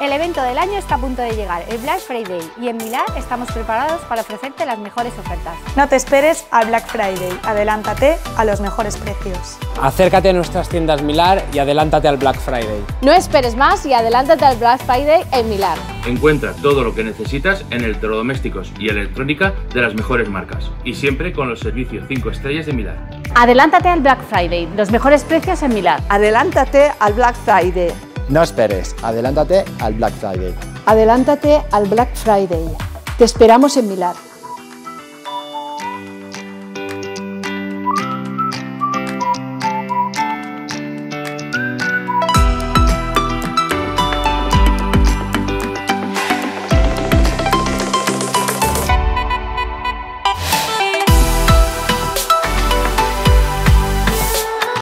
El evento del año está a punto de llegar, el Black Friday, y en Milán estamos preparados para ofrecerte las mejores ofertas. No te esperes al Black Friday, adelántate a los mejores precios. Acércate a nuestras tiendas Milar y adelántate al Black Friday. No esperes más y adelántate al Black Friday en Milán. Encuentra todo lo que necesitas en electrodomésticos y electrónica de las mejores marcas y siempre con los servicios 5 estrellas de Milán. Adelántate al Black Friday, los mejores precios en Milán. Adelántate al Black Friday. No esperes, adelántate al Black Friday. Adelántate al Black Friday. Te esperamos en Milán.